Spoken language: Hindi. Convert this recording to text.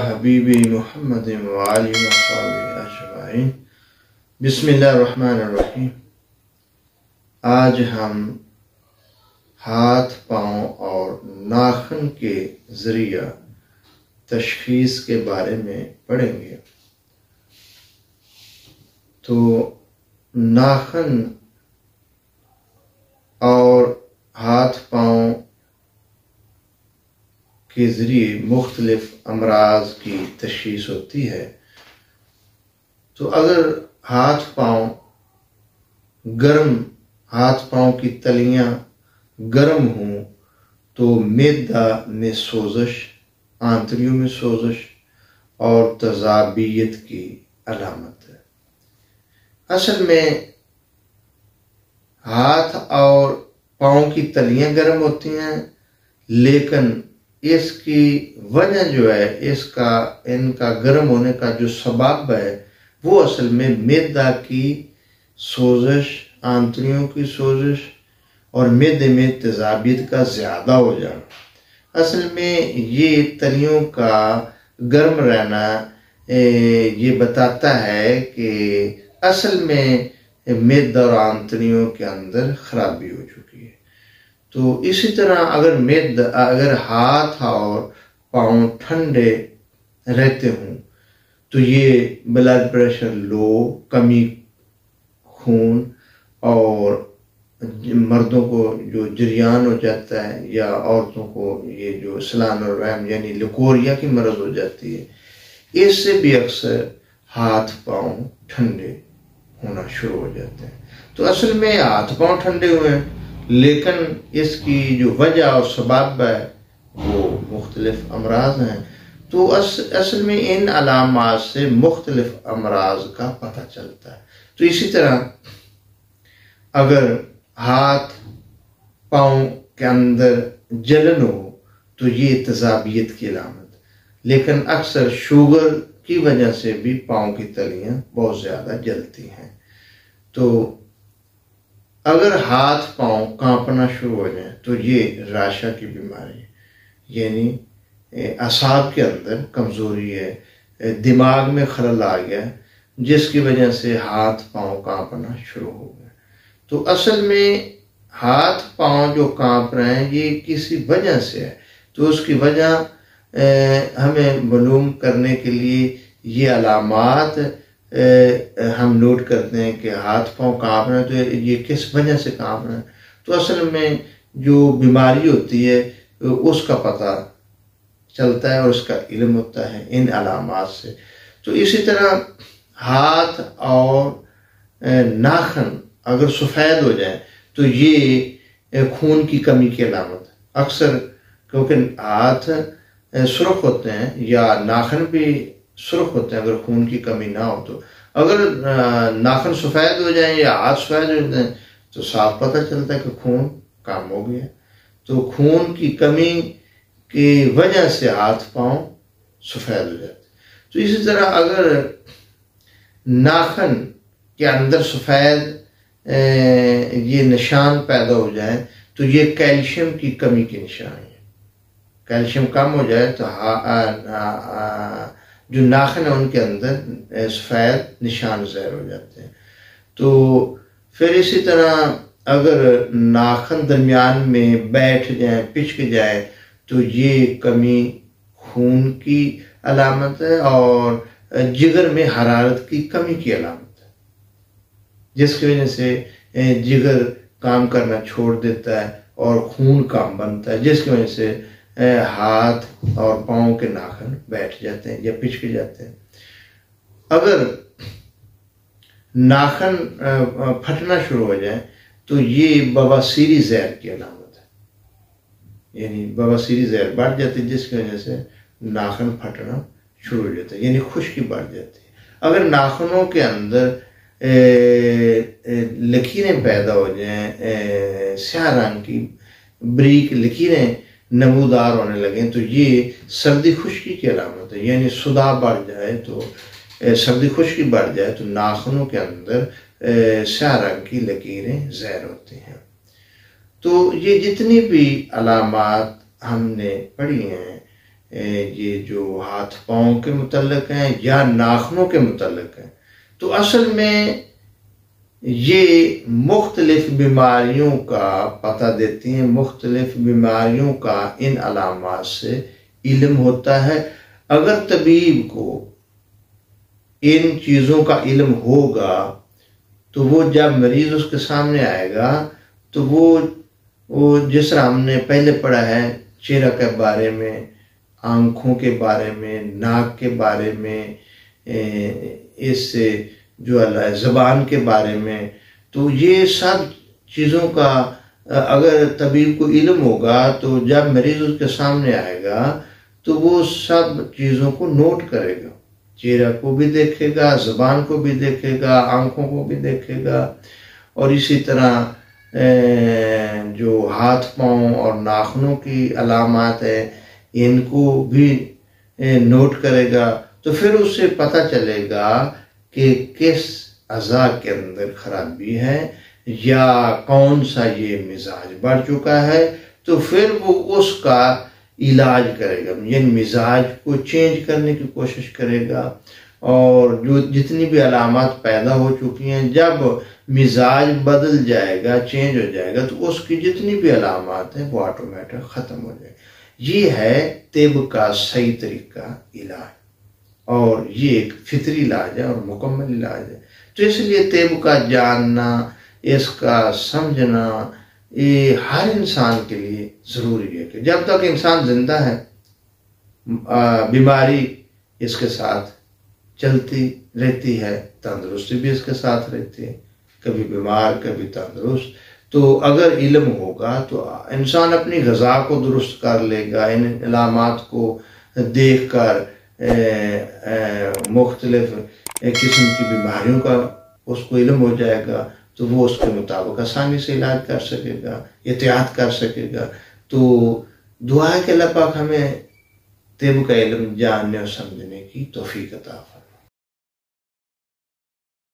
हबीबी मुहम्मद वाली अजमाइन। बिस्मिल्लाहिर्रहमानिर्रहीम। आज हम हाथ, पाँव और नाखन के ज़रिया तशखीस के बारे में पढ़ेंगे। तो नाखन और हाथ, पाँव के ज़रिए मुख्तलिफ़ अमराज की तशीस होती है। तो अगर हाथ पाँव गर्म, हाथ पाँव की तलियाँ गर्म हों तो मैदा में सोजश, आंतरियों में सोजश और तजाबियत की अलामत है। असल में हाथ और पाँव की तलियाँ गर्म होती हैं, लेकिन इसकी वजह जो है, इसका, इनका गर्म होने का जो सबाब है, वो असल में मैदा की सोजश आंतरियों की सोजिश और मैदे में तेजाबियत का ज़्यादा हो जाना। असल में ये तलियों का गर्म रहना ये बताता है कि असल में मैदा और आंतरियों के अंदर खराबी हो चुकी है। तो इसी तरह अगर मेद, अगर हाथ और पाँव ठंडे रहते हों तो ये ब्लड प्रेशर लो, कमी, खून और मर्दों को जो जरियान हो जाता है या औरतों को ये जो सलान और वहम यानी लकोरिया की मरज हो जाती है, इससे भी अक्सर हाथ, पाँव ठंडे होना शुरू हो जाते हैं। तो असल में हाथ, पाँव ठंडे हुए हैं लेकिन इसकी जो वजह और सबब है वो मुख्तलिफ़ अमराज हैं। तो अस, असल में इन अलामत से मुख्तलिफ़ अमराज का पता चलता है। तो इसी तरह अगर हाथ पाँव के अंदर जलन हो तो ये तजाबियत की अलामत। लेकिन अक्सर शुगर की वजह से भी पाँव की तलियाँ बहुत ज़्यादा जलती हैं। तो अगर हाथ पाँव कांपना शुरू हो जाए तो ये राशा की बीमारी है। यानी असाब के अंदर कमज़ोरी है दिमाग में खलल आ गया, जिसकी वजह से हाथ पाँव कांपना शुरू हो गया तो असल में हाथ पाँव जो काँप रहे हैं, ये किसी वजह से है। तो उसकी वजह हमें मालूम करने के लिए ये अलामत हम नोट करते हैं कि हाथ पाँव काँप रहे हैं तो ये किस वजह से काँप रहे हैं? तो असल में जो बीमारी होती है, उसका पता चलता है और उसका इल्म होता है इन अलामत से। तो इसी तरह हाथ और नाखन अगर सफ़ेद हो जाए तो ये खून की कमी की अलामत अक्सर क्योंकि हाथ सुरख होते हैं या नाखन भी सुरख होते हैं अगर खून की कमी ना हो तो। अगर नाखन सफ़ेद हो जाए या हाथ सफ़ेद हो जाए तो साफ़ पता चलता है कि खून कम हो गया तो खून की कमी की वजह से हाथ पाँव सफ़ेद हो जाते तो इसी तरह अगर नाखन के अंदर सफ़ेद ये निशान पैदा हो जाए तो ये कैल्शियम की कमी के निशान है। कैल्शियम कम हो जाए तो हा, आ, आ, आ, जो नाखन है उनके अंदर सफ़ेद निशान ज़ाहिर हो जाते हैं। तो फिर इसी तरह अगर नाखन दरमियान में बैठ जाए, पिचक जाए तो ये कमी खून की अलामत है और जिगर में हरारत की कमी की अलामत है। जिसकी वजह से जिगर काम करना छोड़ देता है और खून काम बनता है। जिसकी वजह से हाथ और पाँव के नाखन बैठ जाते हैं या पिचक जाते हैं। अगर नाखन फटना शुरू हो जाए तो ये बवासीरी जहर की अलामत है। यानी बवासीरी जहर बढ़ जाती है, जिसकी वजह से नाखन फटना शुरू हो जाता है, यानी खुश्की बढ़ जाती है। अगर नाखनों के अंदर लकीरें पैदा हो जाएँ स्याह रंग की, ब्रीक लकीरें नमूदार होने लगे तो ये सर्दी खुश्की की अलामत है। यानी सुदा बढ़ जाए तो सर्दी खुश्की बढ़ जाए तो नाखनों के अंदर स्याह रंग की लकीरें जहर होती हैं। तो ये जितनी भी अलामत हमने पढ़ी हैं ये जो हाथ पाँव के मुतलक हैं या नाखनों के मुतलक हैं तो असल में ये मुख्तलिफ़ बीमारियों का पता देती हैं। मुख्तलिफ़ बीमारियों का इन अलामत से इल्म होता है। अगर तबीब को इन चीज़ों का इल्म होगा तो वो जब मरीज़ उसके सामने आएगा तो वो वो जिस तरह हमने पहले पढ़ा है, चेहरा के बारे में, आँखों के बारे में, नाक के बारे में इस जो अल्लाह ज़बान के बारे में। तो ये सब चीज़ों का अगर तबीब को इल्म होगा तो जब मरीज़ उसके सामने आएगा तो वो सब चीज़ों को नोट करेगा। चेहरा को भी देखेगा, ज़बान को भी देखेगा, आँखों को भी देखेगा। और इसी तरह जो हाथ पाँव और नाखनों की अलामत है, इनको भी नोट करेगा। तो फिर उससे पता चलेगा कि किस अज़ा के अंदर खराबी है या कौन सा ये मिजाज बढ़ चुका है तो फिर वो उसका इलाज करेगा। यानी मिजाज को चेंज करने की कोशिश करेगा और जो जितनी भी अलामत पैदा हो चुकी हैं, जब मिजाज बदल जाएगा चेंज हो जाएगा तो उसकी जितनी भी अलामत हैं, वो ऑटोमेटिक ख़त्म हो जाएगी। ये है तिब का सही तरीका इलाज। और ये एक फितरी इलाज है और मुकम्मल इलाज है। तो इसलिए तेब का जानना, इसका समझना, ये हर इंसान के लिए ज़रूरी है कि जब तक इंसान ज़िंदा है बीमारी इसके साथ चलती रहती है, तंदुरुस्ती भी इसके साथ रहती है, कभी बीमार, कभी तंदुरुस्त। तो अगर इल्म होगा तो इंसान अपनी गज़ा को दुरुस्त कर लेगा, इन इलामत को देख कर मुख्तलिफ़ किस्म की बीमारियों का उसको इलम हो जाएगा तो वो उसके मुताबिक आसानी से इलाज कर सकेगा, एहतियात कर सकेगा। तो दुआ के लपाक हमें तेब का इलम जानने और समझने की तोफ़ी अता